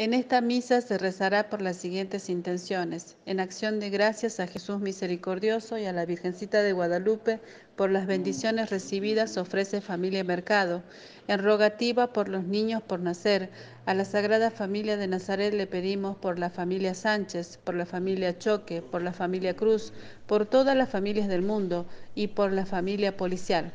En esta misa se rezará por las siguientes intenciones. En acción de gracias a Jesús misericordioso y a la Virgencita de Guadalupe por las bendiciones recibidas ofrece familia Mercado. En rogativa por los niños por nacer. A la Sagrada Familia de Nazaret le pedimos por la familia Sánchez, por la familia Choque, por la familia Cruz, por todas las familias del mundo y por la familia policial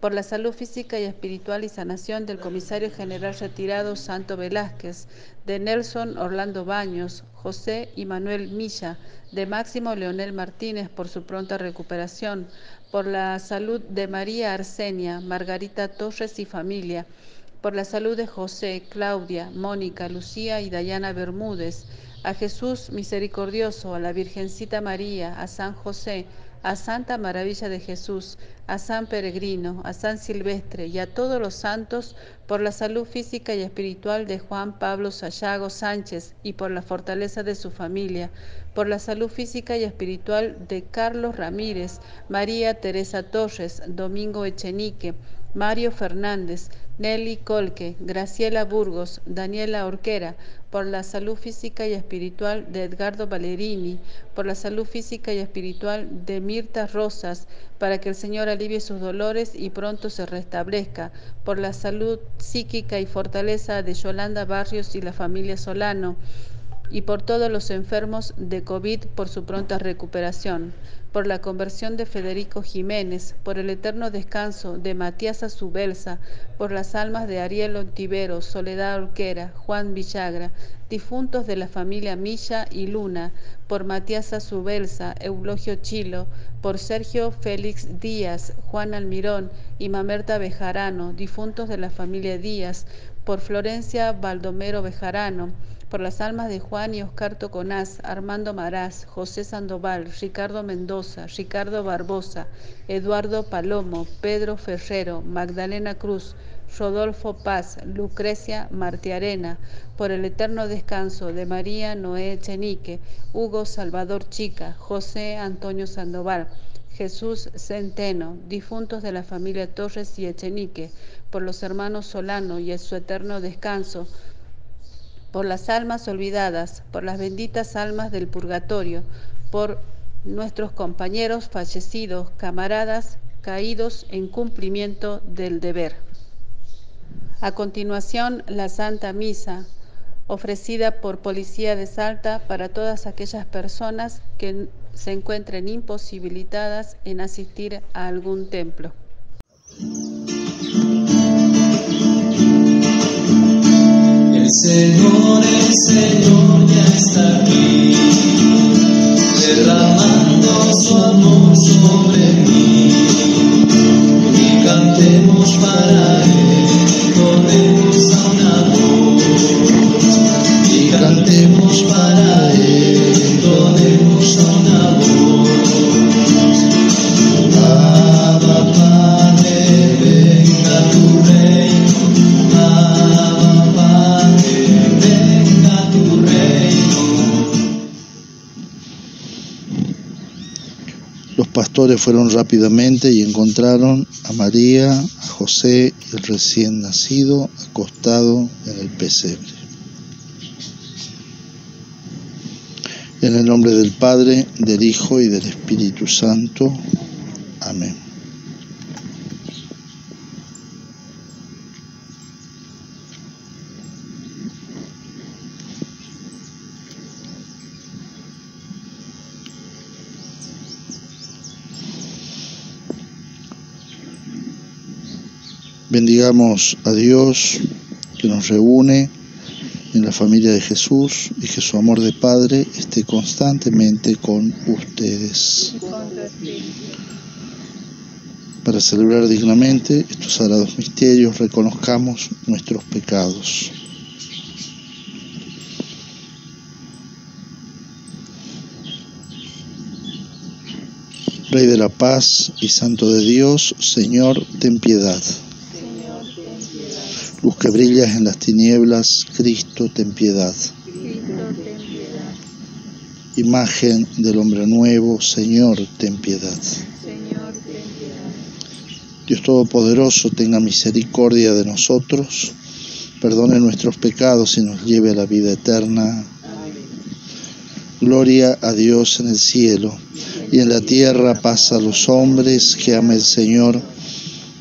por la salud física y espiritual y sanación del comisario general retirado Santo Velázquez, de Nelson Orlando Baños, José y Manuel Milla, de Máximo Leonel Martínez por su pronta recuperación, por la salud de María Arsenia, Margarita Torres y familia, por la salud de José, Claudia, Mónica, Lucía y Dayana Bermúdez, a Jesús misericordioso, a la Virgencita María, a San José, a Santa Maravilla de Jesús, a San Peregrino, a San Silvestre y a todos los santos por la salud física y espiritual de Juan Pablo Sayago Sánchez y por la fortaleza de su familia, por la salud física y espiritual de Carlos Ramírez, María Teresa Torres, Domingo Echenique, Mario Fernández, Nelly Colque, Graciela Burgos, Daniela Orquera, por la salud física y espiritual de Edgardo Valerini, por la salud física y espiritual de Mirta Rosas, para que el Señor alivie sus dolores y pronto se restablezca, por la salud psíquica y fortaleza de Yolanda Barrios y la familia Solano, y por todos los enfermos de COVID por su pronta recuperación por la conversión de Federico Jiménez, por el eterno descanso de Matías Azubelsa, por las almas de Ariel Ontivero, Soledad Orquera, Juan Villagra, difuntos de la familia Milla y Luna, por Matías Azubelsa, Eulogio Chilo, por Sergio Félix Díaz, Juan Almirón y Mamerta Bejarano, difuntos de la familia Díaz, por Florencia Baldomero Bejarano, por las almas de Juan y Oscar Toconás, Armando Marás, José Sandoval, Ricardo Mendoza, Ricardo Barbosa, Eduardo Palomo, Pedro Ferrero, Magdalena Cruz, Rodolfo Paz, Lucrecia Martiarena, por el eterno descanso de María Noé Chenique, Hugo Salvador Chica, José Antonio Sandoval, Jesús Centeno, difuntos de la familia Torres y Echenique, por los hermanos Solano y su eterno descanso, por las almas olvidadas, por las benditas almas del purgatorio, por nuestros compañeros fallecidos, camaradas caídos en cumplimiento del deber. A continuación, la Santa Misa, ofrecida por Policía de Salta para todas aquellas personas que se encuentren imposibilitadas en asistir a algún templo. Señor, el Señor ya está aquí, derramando su amor sobre mí. Y cantemos para Él, donemos a una pastores fueron rápidamente y encontraron a María, a José y el recién nacido acostado en el pesebre. En el nombre del Padre, del Hijo y del Espíritu Santo. Amén. Bendigamos a Dios que nos reúne en la familia de Jesús y que su amor de Padre esté constantemente con ustedes. Para celebrar dignamente estos sagrados misterios, reconozcamos nuestros pecados. Rey de la paz y Santo de Dios, Señor, ten piedad. Luz que brillas en las tinieblas, Cristo, ten piedad. Imagen del hombre nuevo, Señor, ten piedad. Dios Todopoderoso, tenga misericordia de nosotros, perdone nuestros pecados y nos lleve a la vida eterna. Gloria a Dios en el cielo y en la tierra paz a los hombres que ama el Señor.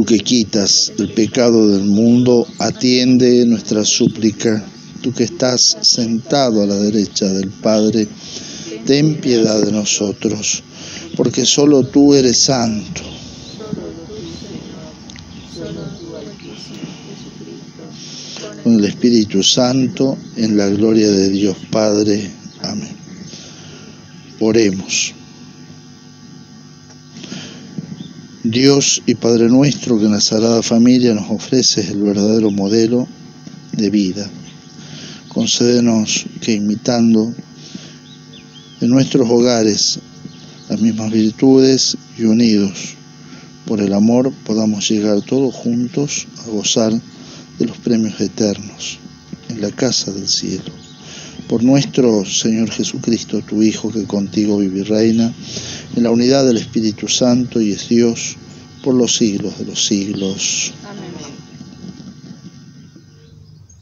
tú que quitas el pecado del mundo, atiende nuestra súplica, tú que estás sentado a la derecha del Padre, ten piedad de nosotros, porque solo tú eres santo. Con el Espíritu Santo, en la gloria de Dios Padre. Amén. Oremos. Dios y Padre nuestro que en la Sagrada Familia nos ofreces el verdadero modelo de vida. Concédenos que imitando en nuestros hogares las mismas virtudes y unidos por el amor podamos llegar todos juntos a gozar de los premios eternos en la casa del cielo. Por nuestro Señor Jesucristo, tu Hijo, que contigo vive y reina, en la unidad del Espíritu Santo y es Dios por los siglos de los siglos. Amén.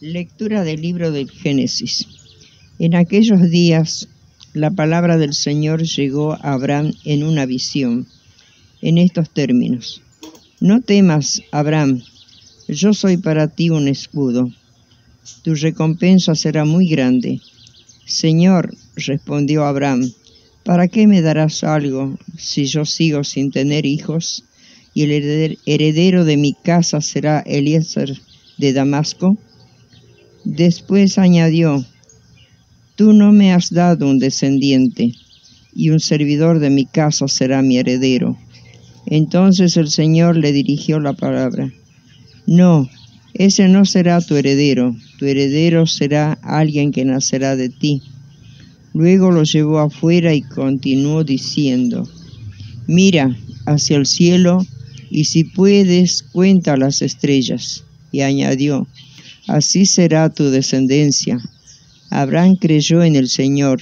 Lectura del libro del Génesis. En aquellos días la palabra del Señor llegó a Abraham en una visión, en estos términos. No temas, Abraham, yo soy para ti un escudo. Tu recompensa será muy grande. Señor, respondió Abraham, ¿para qué me darás algo si yo sigo sin tener hijos? Y el heredero de mi casa será Eliezer de Damasco. Después añadió, Tú no me has dado un descendiente, y un servidor de mi casa será mi heredero. Entonces el Señor le dirigió la palabra. No, ese no será tu heredero, tu heredero será alguien que nacerá de ti. Luego lo llevó afuera y continuó diciendo, Mira hacia el cielo y si puedes cuenta las estrellas. Y añadió, Así será tu descendencia. Abraham creyó en el Señor,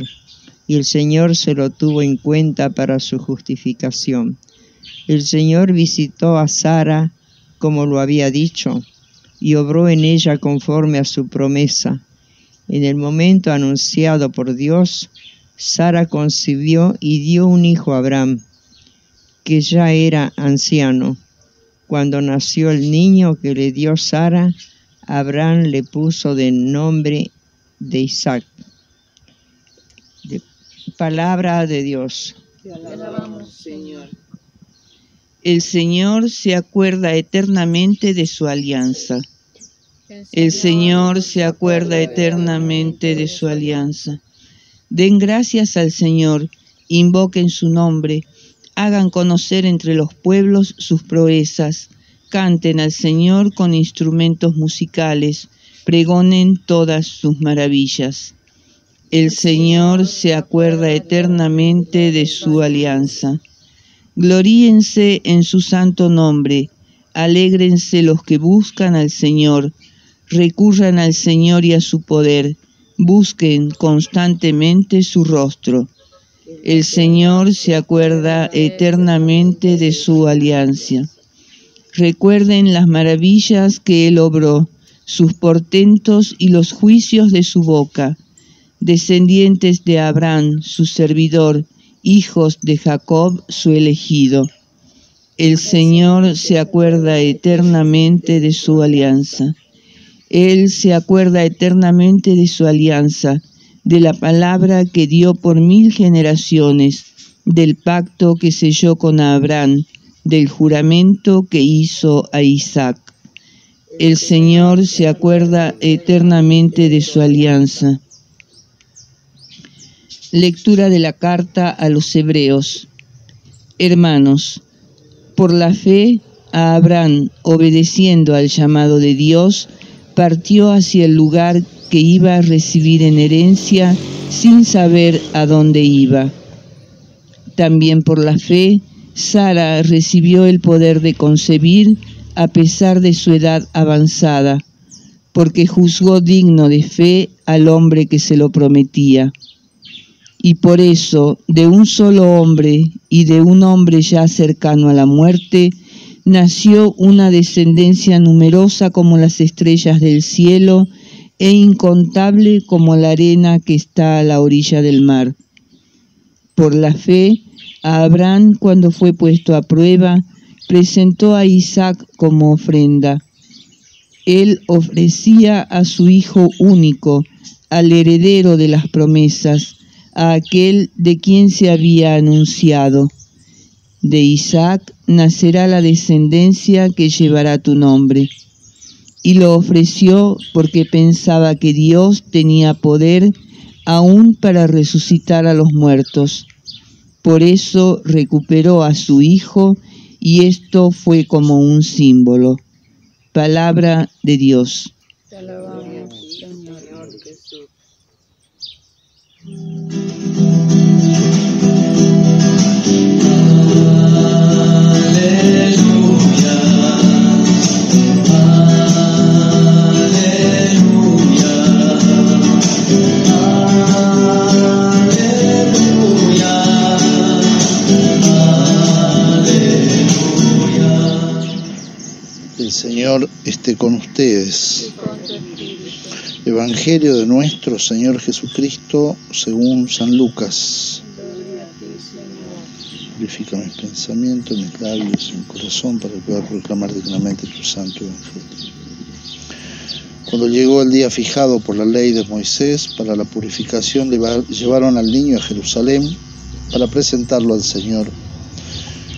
y el Señor se lo tuvo en cuenta para su justificación. El Señor visitó a Sara como lo había dicho, y obró en ella conforme a su promesa. En el momento anunciado por Dios, Sara concibió y dio un hijo a Abraham, que ya era anciano. Cuando nació el niño que le dio Sara, Abraham le puso de nombre de Isaac. palabra de Dios. Te alabamos, Señor. El Señor se acuerda eternamente de su alianza. El Señor se acuerda eternamente de su alianza. Den gracias al Señor, invoquen su nombre, hagan conocer entre los pueblos sus proezas, canten al Señor con instrumentos musicales, pregonen todas sus maravillas. El Señor se acuerda eternamente de su alianza. Gloríense en su santo nombre, alégrense los que buscan al Señor, recurran al Señor y a su poder, busquen constantemente su rostro. El Señor se acuerda eternamente de su alianza. Recuerden las maravillas que Él obró, sus portentos y los juicios de su boca, descendientes de Abraham, su servidor, hijos de Jacob, su elegido. El Señor se acuerda eternamente de su alianza. Él se acuerda eternamente de su alianza, de la palabra que dio por mil generaciones, del pacto que selló con Abraham, del juramento que hizo a Isaac. El Señor se acuerda eternamente de su alianza. Lectura de la carta a los Hebreos. Hermanos, por la fe, a Abraham, obedeciendo al llamado de Dios, partió hacia el lugar que iba a recibir en herencia sin saber a dónde iba. También por la fe, Sara recibió el poder de concebir a pesar de su edad avanzada, porque juzgó digno de fe al hombre que se lo prometía. Y por eso, de un solo hombre y de un hombre ya cercano a la muerte, nació una descendencia numerosa como las estrellas del cielo e incontable como la arena que está a la orilla del mar. Por la fe, a Abraham, cuando fue puesto a prueba, presentó a Isaac como ofrenda. Él ofrecía a su hijo único, al heredero de las promesas, a aquel de quien se había anunciado. De Isaac nacerá la descendencia que llevará tu nombre. Y lo ofreció porque pensaba que Dios tenía poder aún para resucitar a los muertos. Por eso recuperó a su hijo y esto fue como un símbolo. Palabra de Dios. Te alabamos, Señor Jesús. El Señor esté con ustedes. Evangelio de nuestro Señor Jesucristo según San Lucas. Purifica mis pensamientos, mis labios mi corazón para pueda proclamar dignamente tu santo Evangelio. Cuando llegó el día fijado por la ley de Moisés para la purificación, llevaron al niño a Jerusalén para presentarlo al Señor.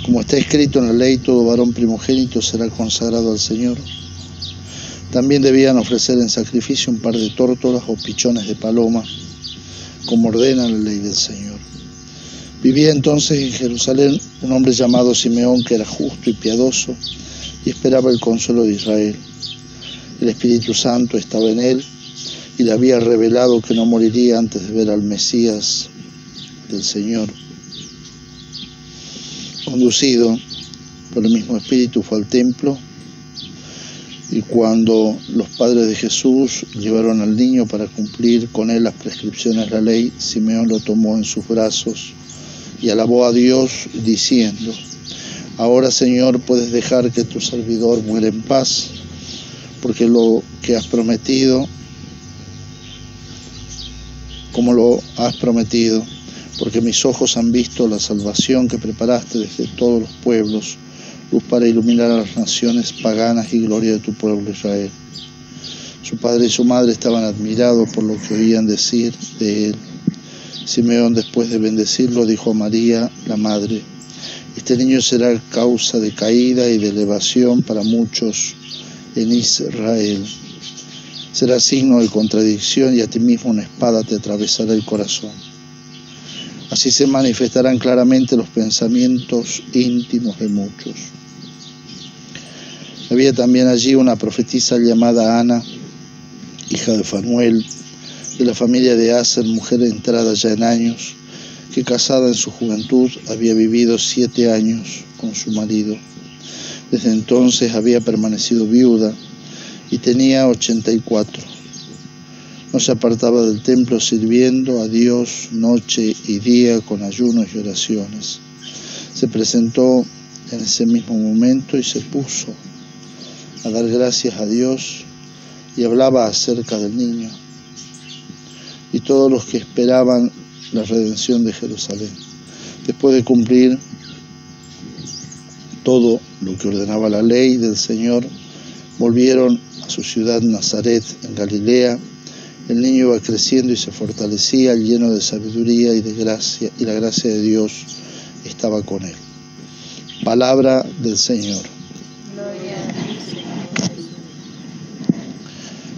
Como está escrito en la ley, todo varón primogénito será consagrado al Señor. También debían ofrecer en sacrificio un par de tórtolas o pichones de paloma, como ordena la ley del Señor. Vivía entonces en Jerusalén un hombre llamado Simeón que era justo y piadoso y esperaba el consuelo de Israel. El Espíritu Santo estaba en él y le había revelado que no moriría antes de ver al Mesías del Señor. Conducido por el mismo Espíritu fue al templo y cuando los padres de Jesús llevaron al niño para cumplir con él las prescripciones de la ley, Simeón lo tomó en sus brazos y alabó a Dios diciendo, ahora Señor puedes dejar que tu servidor muera en paz, porque lo que has prometido, como lo has prometido, porque mis ojos han visto la salvación que preparaste desde todos los pueblos, luz para iluminar a las naciones paganas y gloria de tu pueblo Israel. Su padre y su madre estaban admirados por lo que oían decir de él. Simeón, después de bendecirlo, dijo a María, la madre, este niño será causa de caída y de elevación para muchos en Israel. Será signo de contradicción y a ti mismo una espada te atravesará el corazón. Así se manifestarán claramente los pensamientos íntimos de muchos. Había también allí una profetisa llamada Ana, hija de Fanuel, de la familia de Aser, mujer entrada ya en años, que casada en su juventud había vivido siete años con su marido. Desde entonces había permanecido viuda y tenía 84. No se apartaba del templo sirviendo a Dios noche y día con ayunos y oraciones. Se presentó en ese mismo momento y se puso a dar gracias a Dios y hablaba acerca del niño y todos los que esperaban la redención de Jerusalén. Después de cumplir todo lo que ordenaba la ley del Señor, volvieron a su ciudad Nazaret en Galilea. El niño iba creciendo y se fortalecía, lleno de sabiduría y de gracia, y la gracia de Dios estaba con él. Palabra del Señor.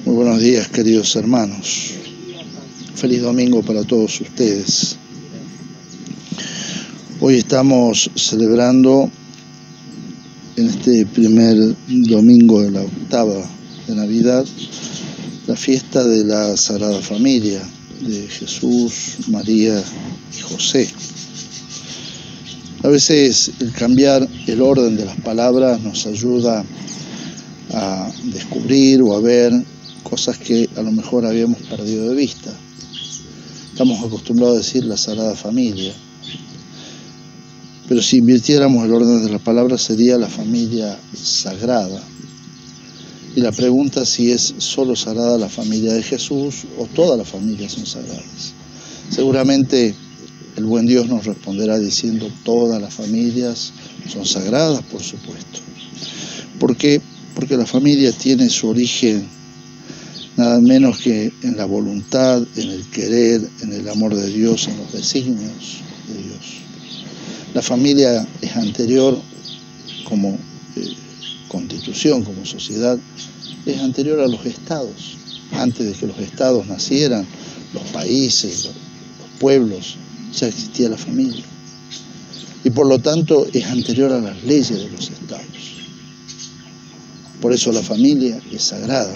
Muy buenos días, queridos hermanos. Feliz domingo para todos ustedes. Hoy estamos celebrando en este primer domingo de la octava de Navidad la fiesta de la Sagrada Familia, de Jesús, María y José. A veces el cambiar el orden de las palabras nos ayuda a descubrir o a ver cosas que a lo mejor habíamos perdido de vista. Estamos acostumbrados a decir la Sagrada Familia, pero si invirtiéramos el orden de las palabras sería la familia sagrada. Y la pregunta si es solo sagrada la familia de Jesús o todas las familias son sagradas. Seguramente el buen Dios nos responderá diciendo todas las familias son sagradas, por supuesto. ¿Por qué? Porque la familia tiene su origen nada menos que en la voluntad, en el querer, en el amor de Dios, en los designios de Dios. La familia es anterior como eh, constitución, como sociedad, es anterior a los estados. Antes de que los estados nacieran, los países, los, los pueblos, ya existía la familia. Y por lo tanto es anterior a las leyes de los estados. Por eso la familia es sagrada,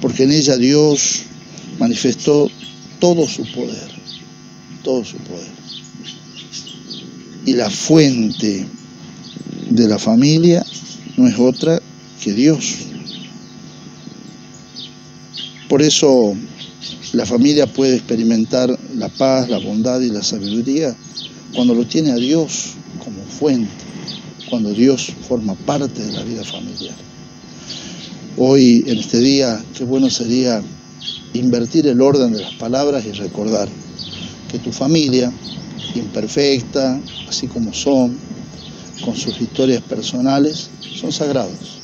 porque en ella Dios manifestó todo su poder, todo su poder. Y la fuente de la familia no es otra que Dios. Por eso la familia puede experimentar la paz, la bondad y la sabiduría cuando lo tiene a Dios como fuente, cuando Dios forma parte de la vida familiar. Hoy, en este día, qué bueno sería invertir el orden de las palabras y recordar que tu familia, imperfecta, así como son, con sus historias personales, son sagrados.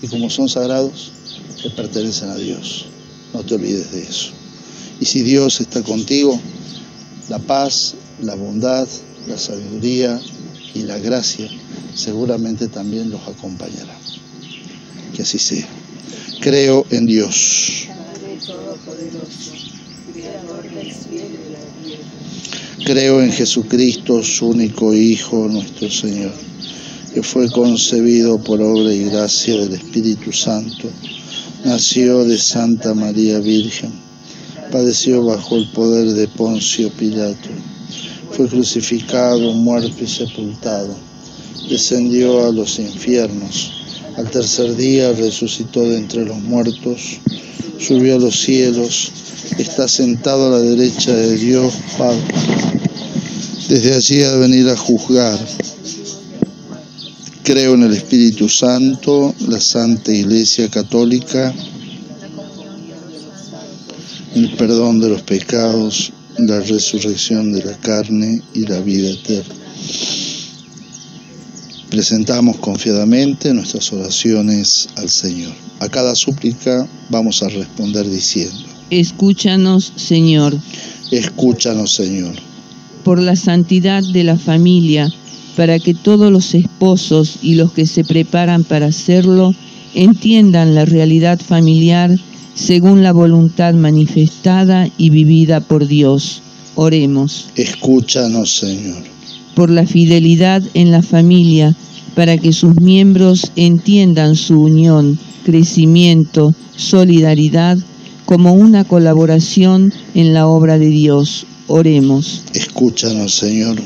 Y como son sagrados, le pertenecen a Dios. No te olvides de eso. Y si Dios está contigo, la paz, la bondad, la sabiduría y la gracia seguramente también los acompañará. Que así sea. Creo en Dios. Creo en Jesucristo, su único Hijo, nuestro Señor, que fue concebido por obra y gracia del Espíritu Santo, nació de Santa María Virgen, padeció bajo el poder de Poncio Pilato, fue crucificado, muerto y sepultado, descendió a los infiernos, al tercer día resucitó de entre los muertos, subió a los cielos, está sentado a la derecha de Dios Padre. Desde allí ha de venir a juzgar. Creo en el Espíritu Santo, la Santa Iglesia Católica, el perdón de los pecados, la resurrección de la carne y la vida eterna. Presentamos confiadamente nuestras oraciones al Señor. A cada súplica vamos a responder diciendo, Escúchanos, Señor, escúchanos Señor. por la santidad de la familia, para que todos los esposos y los que se preparan para hacerlo entiendan la realidad familiar según la voluntad manifestada y vivida por Dios. Oremos. Escúchanos Señor. Por la fidelidad en la familia, para que sus miembros entiendan su unión, crecimiento, solidaridad como una colaboración en la obra de Dios. Oremos Escúchanos Señor.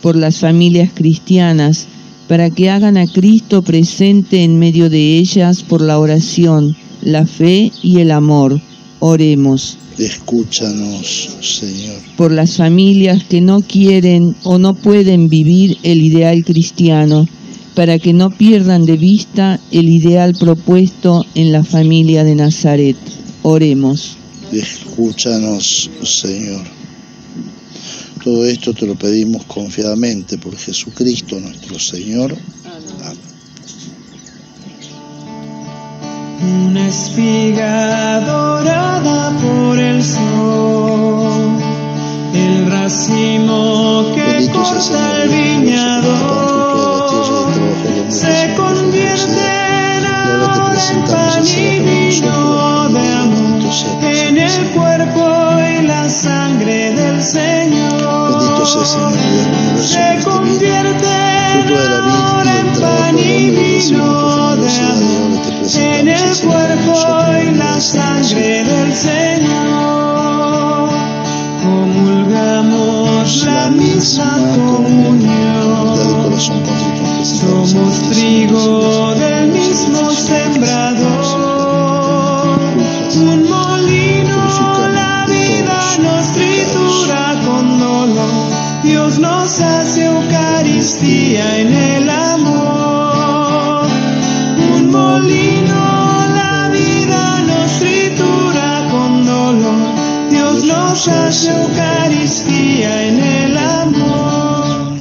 por las familias cristianas, para que hagan a Cristo presente en medio de ellas por la oración, la fe y el amor. Oremos Escúchanos Señor. por las familias que no quieren o no pueden vivir el ideal cristiano, para que no pierdan de vista el ideal propuesto en la familia de Nazaret. Oremos. Escúchanos Señor. Todo esto te lo pedimos confiadamente por Jesucristo nuestro Señor. Amén. Una espiga dorada el sol, el racimo que corta el viñador, se convierte en ahora te presentamos pan y vino de amor, en el cuerpo y la sangre del Señor. Se en este convierte de y del en pan y vino de ahora amor, en el cuerpo y la sangre del Señor. Comulgamos la misma comunión. corazón Somos ti, trigo del mismo sembrador. Un molino, la vida nos tritura con dolor. Dios nos hace Eucaristía en el amor. Un molino, la vida nos tritura con dolor. Dios nos hace Eucaristía en el amor.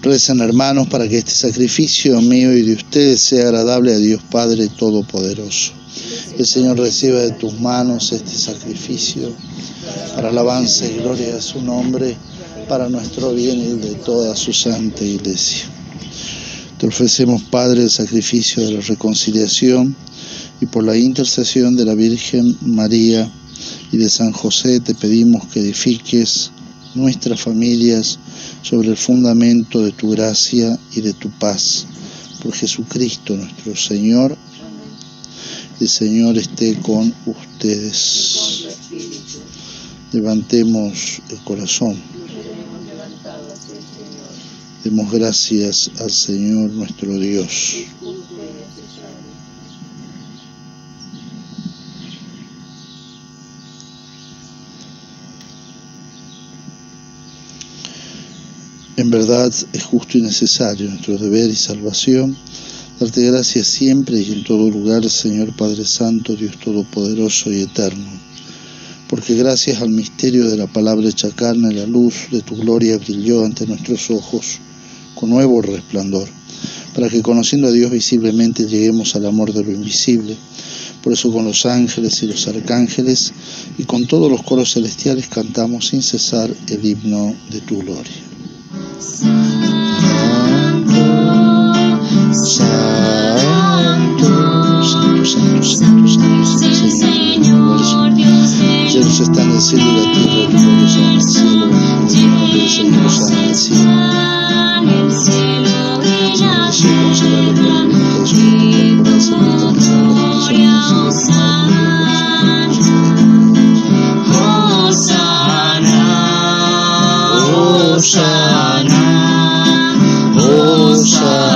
Rezan hermanos para que este sacrificio mío y de ustedes sea agradable a Dios Padre Todopoderoso. El Señor reciba de tus manos este sacrificio para alabanza y gloria de su nombre, para nuestro bien y de toda su santa iglesia. Te ofrecemos, Padre, el sacrificio de la reconciliación y por la intercesión de la Virgen María y de San José te pedimos que edifiques nuestras familias sobre el fundamento de tu gracia y de tu paz. Por Jesucristo nuestro Señor, el Señor esté con ustedes. Levantemos el corazón. Demos gracias al Señor nuestro Dios. En verdad es justo y necesario nuestro deber y salvación darte gracias siempre y en todo lugar, Señor Padre Santo, Dios Todopoderoso y Eterno, porque gracias al misterio de la palabra hecha carne, la luz de tu gloria brilló ante nuestros ojos con nuevo resplandor, para que conociendo a Dios visiblemente lleguemos al amor de lo invisible. Por eso con los ángeles y los arcángeles y con todos los coros celestiales cantamos sin cesar el himno de tu gloria. Están en el cielo y la tierra, tu gloria está en el cielo. El Señor está en el cielo. 说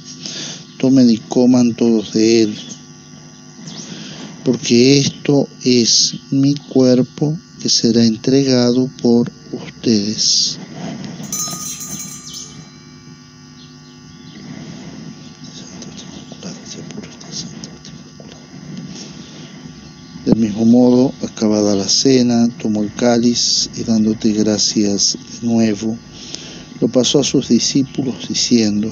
tomen y coman todos de él, porque esto es mi cuerpo que será entregado por ustedes. Del mismo modo, acabada la cena, tomó el cáliz y dándote gracias de nuevo, lo pasó a sus discípulos diciendo,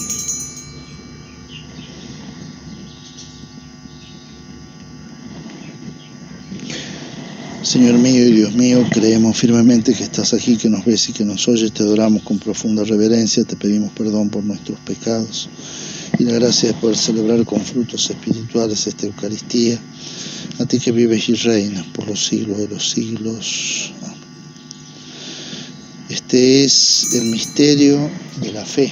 Señor mío y Dios mío, creemos firmemente que estás aquí, que nos ves y que nos oyes. Te adoramos con profunda reverencia, te pedimos perdón por nuestros pecados y la gracia de poder celebrar con frutos espirituales esta Eucaristía. A ti que vives y reinas por los siglos de los siglos. Este es el misterio de la fe.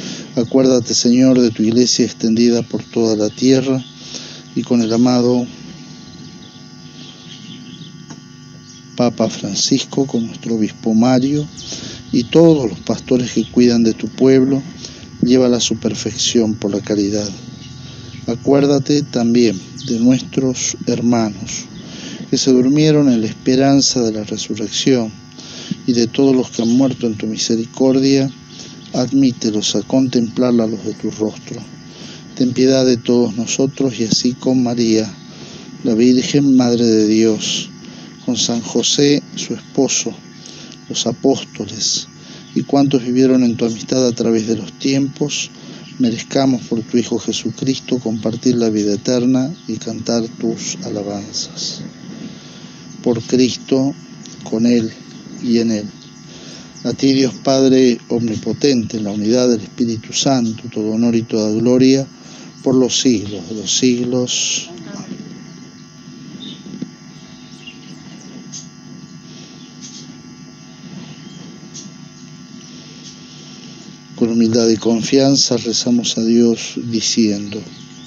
Acuérdate, Señor, de tu iglesia extendida por toda la tierra y con el amado Papa Francisco, con nuestro obispo Mario y todos los pastores que cuidan de tu pueblo, llévala a su perfección por la caridad. Acuérdate también de nuestros hermanos que se durmieron en la esperanza de la resurrección y de todos los que han muerto en tu misericordia, admítelos a contemplar la luz de tu rostro. Ten piedad de todos nosotros y así con María, la Virgen Madre de Dios, con San José, su esposo, los apóstoles y cuantos vivieron en tu amistad a través de los tiempos, merezcamos por tu Hijo Jesucristo compartir la vida eterna y cantar tus alabanzas. Por Cristo, con Él y en Él. A ti Dios Padre Omnipotente, en la unidad del Espíritu Santo, todo honor y toda gloria, por los siglos de los siglos. Con humildad y confianza rezamos a Dios diciendo,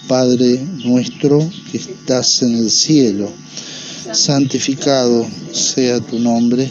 Padre nuestro que estás en el cielo, santificado sea tu nombre,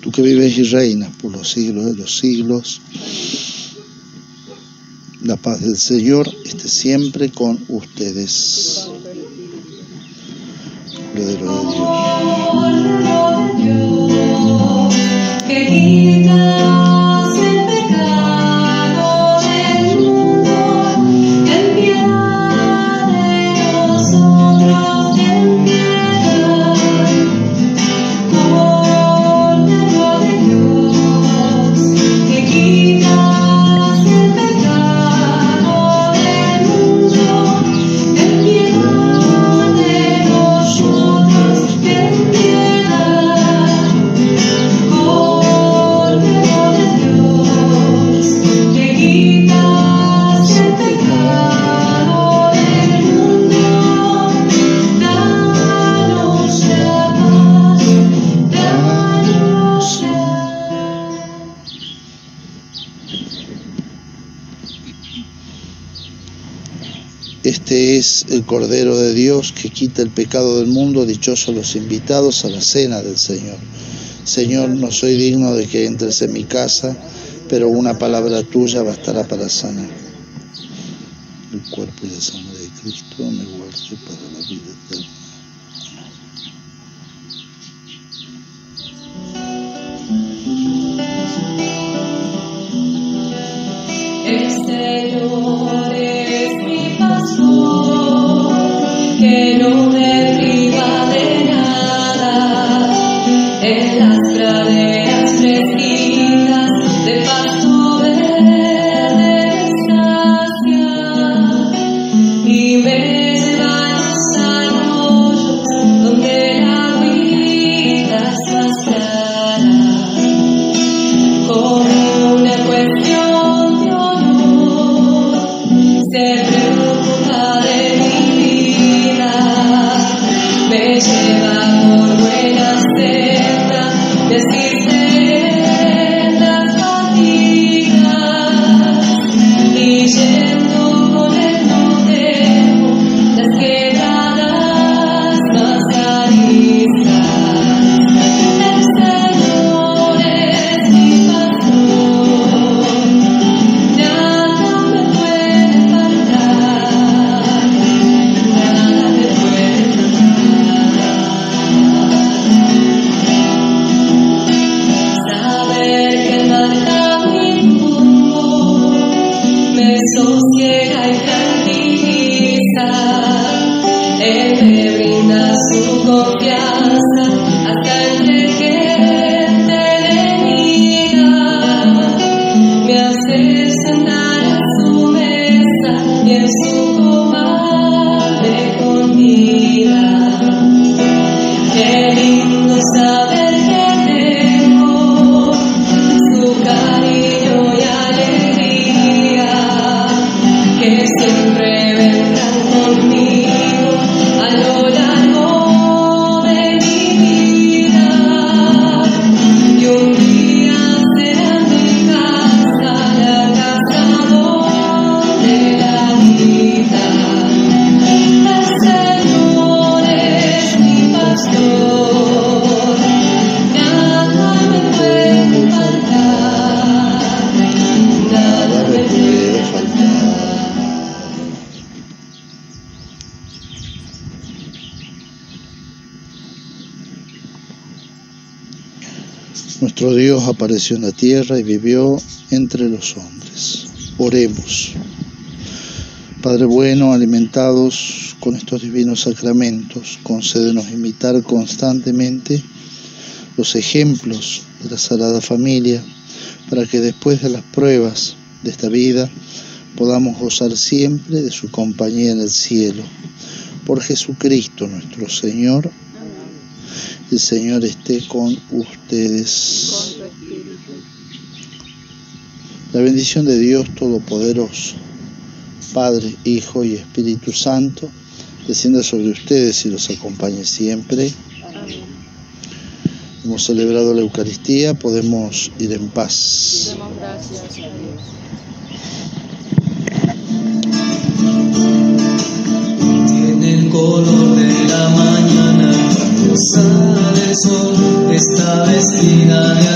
Tú que vives y reinas por los siglos de los siglos, la paz del Señor esté siempre con ustedes. Cordero de Dios. Es el Cordero de Dios que quita el pecado del mundo, dichosos los invitados a la cena del Señor. Señor, no soy digno de que entres en mi casa, pero una palabra tuya bastará para sanar. El cuerpo y la sangre de Cristo Nuestro Dios apareció en la tierra y vivió entre los hombres. Oremos. Padre bueno, alimentados con estos divinos sacramentos, concédenos imitar constantemente los ejemplos de la Sagrada Familia, para que después de las pruebas de esta vida podamos gozar siempre de su compañía en el cielo. Por Jesucristo nuestro Señor. El Señor esté con ustedes. La bendición de Dios Todopoderoso, Padre, Hijo y Espíritu Santo, descienda sobre ustedes y los acompañe siempre. Hemos celebrado la Eucaristía, podemos ir en paz. Demos gracias a Dios. Tiene el color de la mañana está vestida de